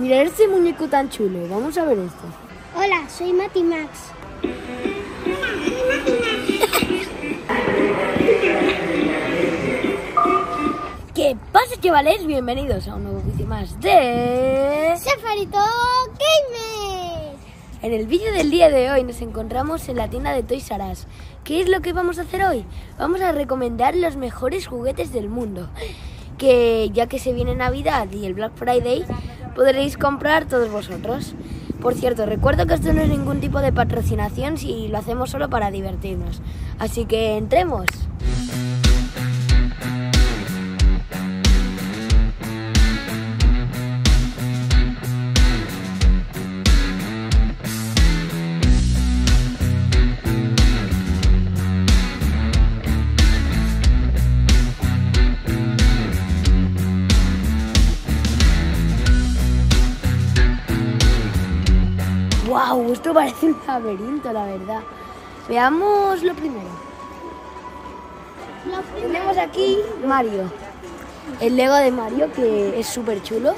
Mirad este muñeco tan chulo. Vamos a ver esto. Hola, soy Mati Max. ¿Qué pasa, chavales? Bienvenidos a un nuevo vídeo más de... Safarito Gamer. En el vídeo del día de hoy nos encontramos en la tienda de Toys R Us. ¿Qué es lo que vamos a hacer hoy? Vamos a recomendar los mejores juguetes del mundo. Que ya que se viene Navidad y el Black Friday, podréis comprar todos vosotros. Por cierto, recuerdo que esto no es ningún tipo de patrocinación si lo hacemos solo para divertirnos. Así que entremos. ¡Wow! Esto parece un laberinto, la verdad. Veamos lo primero. Tenemos aquí Mario. El Lego de Mario, que es súper chulo.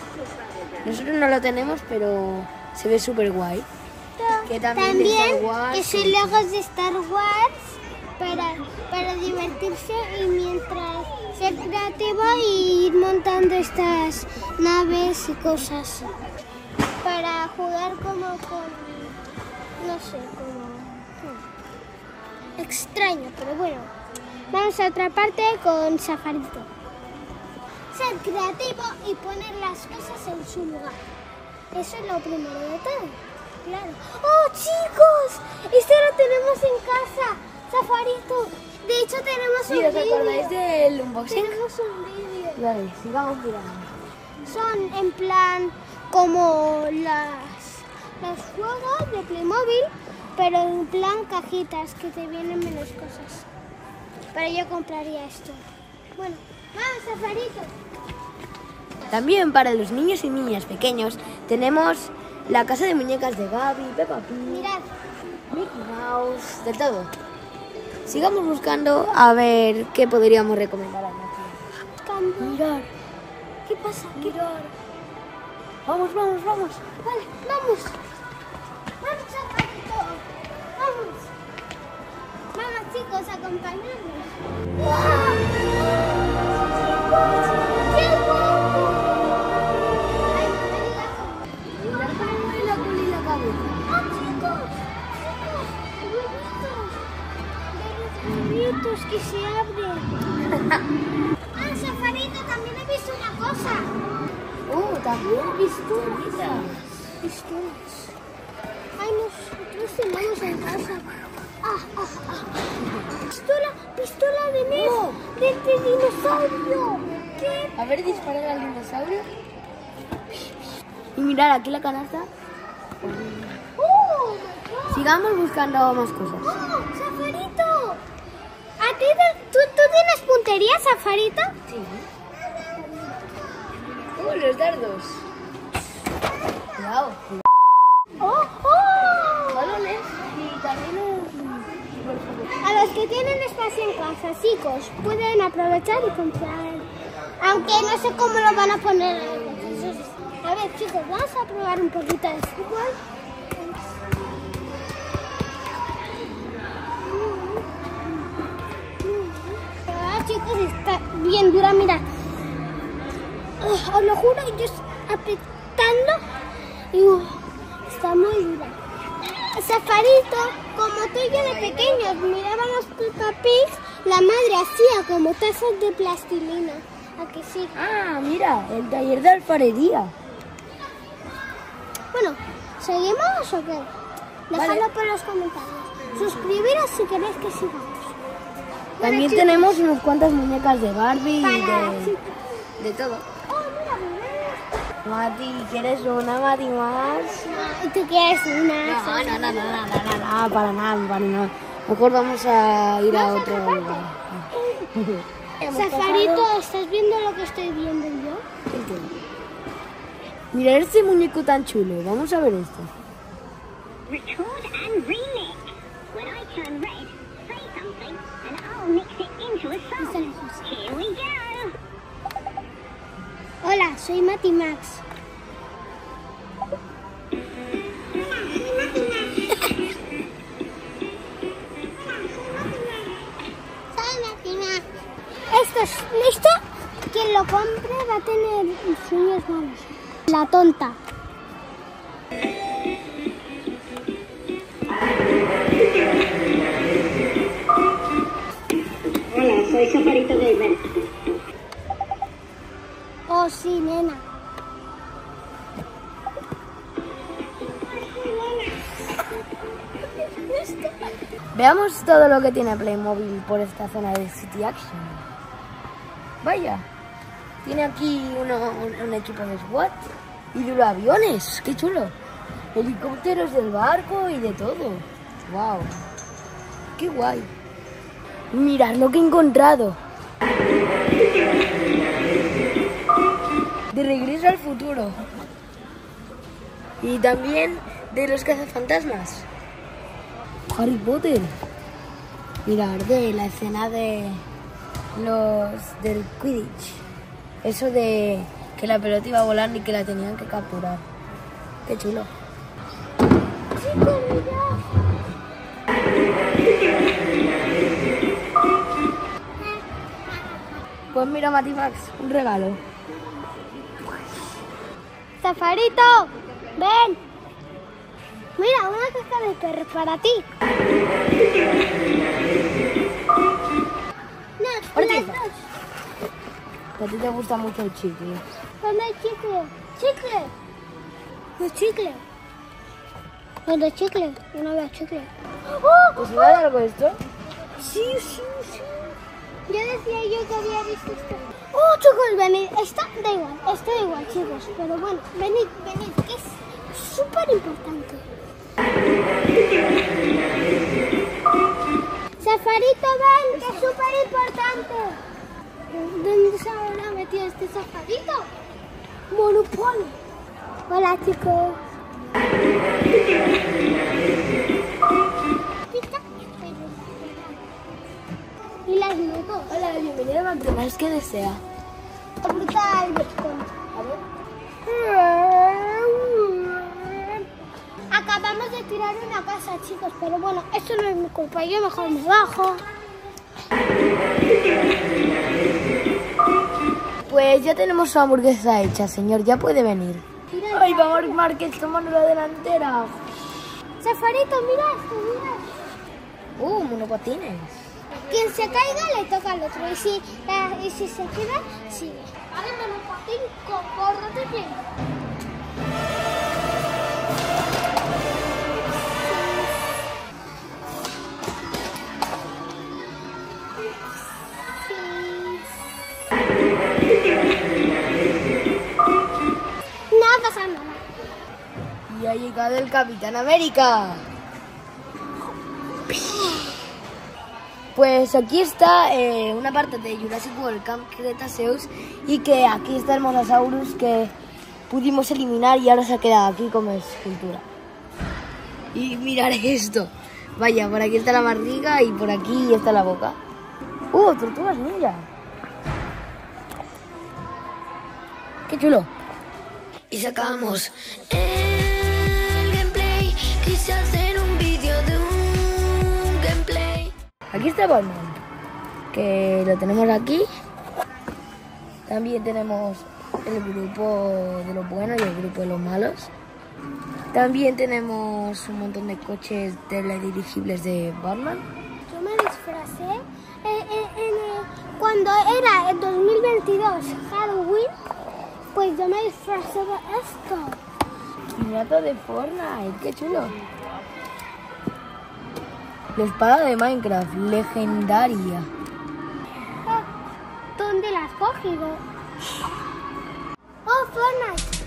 Nosotros no lo tenemos, pero se ve súper guay. Que también, También Wars, que soy sí. lejos de Star Wars para, para divertirse y mientras ser creativo y ir montando estas naves y cosas. Para jugar como con, no sé, como... hmm, Extraño, pero bueno. Vamos a otra parte con Safarito. Ser creativo y poner las cosas en su lugar. Eso es lo primero de todo. Claro. ¡Oh, chicos! Esto lo tenemos en casa. Safarito. De hecho, tenemos Sí, un ¿os acordáis vídeo. del unboxing? Tenemos un vídeo. Vale, sigamos mirando. Son en plan como las los juegos de Playmobil, pero en plan cajitas que te vienen menos cosas. Pero yo compraría esto. Bueno, vamos, Safarito. También para los niños y niñas pequeños tenemos la casa de muñecas de Gaby, Peppa Pig, Mirad. Mickey Mouse, de todo. Sigamos buscando a ver qué podríamos recomendar. Buscando. Mirar, ¿Qué pasa? Mirar. Vamos, vamos, vamos. Vale, vamos. Vamos, Safarito. Vamos. Vamos, chicos, acompañadnos. ¡Wow! ¡Qué guapo! Ay, no me digas. Mirar cómo mueve la cola y la cabeza. ¡Ah, chicos! ¡Chicos! ¡Huevitos! ¡Huevitos que se abren! ¡Ah, Safarito! También he visto una cosa. Pistolitas. Pistolas. Ay, nosotros tenemos en casa. Ah, ah, ah. Pistola, pistola de Ness, Oh. de este dinosaurio. ¿Qué? A ver, disparar al dinosaurio. Y mirar aquí la canasta. ¡Oh! Sigamos buscando más cosas. ¡Oh, Safarito! ¿A ti tú, tú tienes puntería, Safarito? Sí. Los dardos. Cuidado. ¡Oh, oh! Balones y también A los que tienen espacio en casa, chicos, pueden aprovechar y comprar. Aunque no sé cómo lo van a poner. A ver, chicos, vamos a probar un poquito de fútbol. Ah, chicos, está bien dura, mira. Ah, os lo juro, yo estoy apretando y uh, está muy dura. Safarito, como tú y yo de pequeños mirábamos Peppa Pig, la madre hacía como tazas de plastilina. ¿A que sí? Ah, mira, el taller de alfarería. Bueno, ¿seguimos o qué? Dejadlo Vale. por los comentarios. Suscribiros si queréis que sigamos. También tenemos unas cuantas muñecas de Barbie y de, de todo. Mati, ¿quieres una Mati más? ¿Y tú quieres una? No, no, no, no, no, no, no, no, para nada, para nada. Mejor vamos a ir a otro lugar. Safarito, ¿estás viendo lo que estoy viendo yo? Mira este muñeco tan chulo. Vamos a ver esto. Record and remix. When I turn red, say something, and I'll mix it into a song. Here we go. Hola, soy Mati Max. Esto es listo. Quien lo compre va a tener sueños malos. La tonta. Hola, soy Chaparito Gamer. Oh, sí, nena. Veamos todo lo que tiene Playmobil por esta zona de City Action. Vaya, tiene aquí uno- un, un equipo de SWAT y de aviones, qué chulo. Helicópteros del barco y de todo. Wow, qué guay. Mirad lo que he encontrado. De regreso al futuro. Y también de los cazafantasmas. Harry Potter. Mirar de la escena de los del Quidditch. Eso de que la pelota iba a volar y que la tenían que capturar. Qué chulo. Pues mira, Matimax, un regalo. Zafarito, ven. Mira, una caja de perros para ti. No, las dos. A ti te gusta mucho el chicle. ¿Dónde hay chicle? ¡Chicle! No chicle. ¿Dónde hay chicle? Yo no veo chicle. ¡Oh! ¿Pues algo esto? Sí, sí, sí. Yo decía yo que había visto esto. ¡Oh, chicos, venid! Está, da igual, está igual, chicos. Pero bueno, venid, venid, que es súper importante. Safarito, ven, que es súper importante. ¿Dónde se habrá metido este safarito? Monopoly. Hola, chicos. Hola, bienvenido a McDonald's. ¿Qué desea? Brutal. Acabamos de tirar una casa, chicos, pero bueno, eso no es mi culpa. Yo mejor me bajo. Pues ya tenemos su hamburguesa hecha, señor. Ya puede venir. Ay, vamos, Márquez, tomando la delantera. Safarito, mira esto, mira. Uh, monopatines. Quien se caiga le toca al otro. Y si, y si se queda, sigue. Vale, monopatín, compórtate bien. No pasa nada. Y ha llegado el Capitán América. Pues aquí está eh, una parte de Jurassic World Camp Cretaceous y que aquí está el Mosasaurus que pudimos eliminar y ahora se ha quedado aquí como escultura. Y mirar esto. Vaya, por aquí está la barriga y por aquí está la boca. ¡Uh, tortugas ninja! ¡Qué chulo! Y sacamos el gameplay. Aquí está Batman, que lo tenemos aquí. También tenemos el grupo de los buenos y el grupo de los malos. También tenemos un montón de coches teledirigibles de Batman. Yo me disfracé eh, eh, eh, cuando era el 2022 Halloween, pues yo me disfracé de esto. Piñata de Fortnite, qué chulo. La espada de Minecraft, legendaria. ¿Dónde la has cogido? Oh, Fortnite.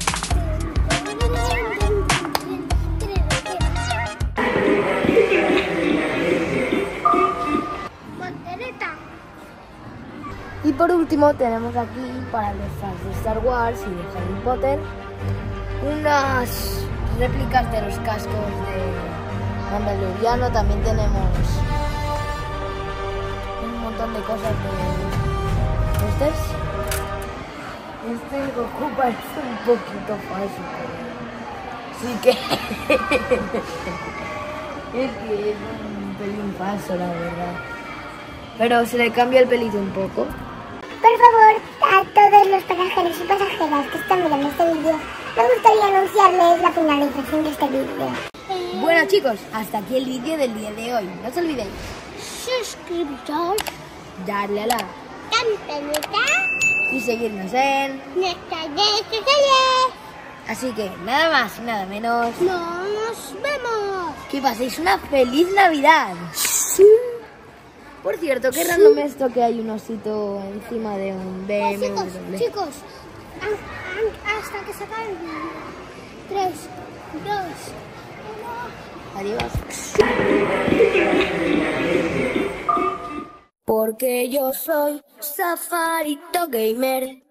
Voltereta. Y por último tenemos aquí para los fans de Star Wars y de Harry Potter unas réplicas de los cascos de Mandaloriano. También tenemos un montón de cosas de estos. Este Goku parece un poquito falso. pero Sí que es que es un pelín falso la verdad. Pero se le cambia el pelito un poco. Por favor, a todos los pasajeros y pasajeras que están mirando este vídeo, me gustaría anunciarles la finalización de este vídeo. Bueno chicos, hasta aquí el vídeo del día de hoy. No os olvidéis Suscriptor, darle a la campanita, y seguirnos en... nuestras redes sociales. Así que nada más y nada menos. Nos vemos. Que paséis una feliz Navidad. Por cierto, qué random esto que hay un osito encima de un BMW. chicos, chicos, hasta que se acabe el vídeo. Tres, dos, uno. Adiós. Porque yo soy Safarito Gamer.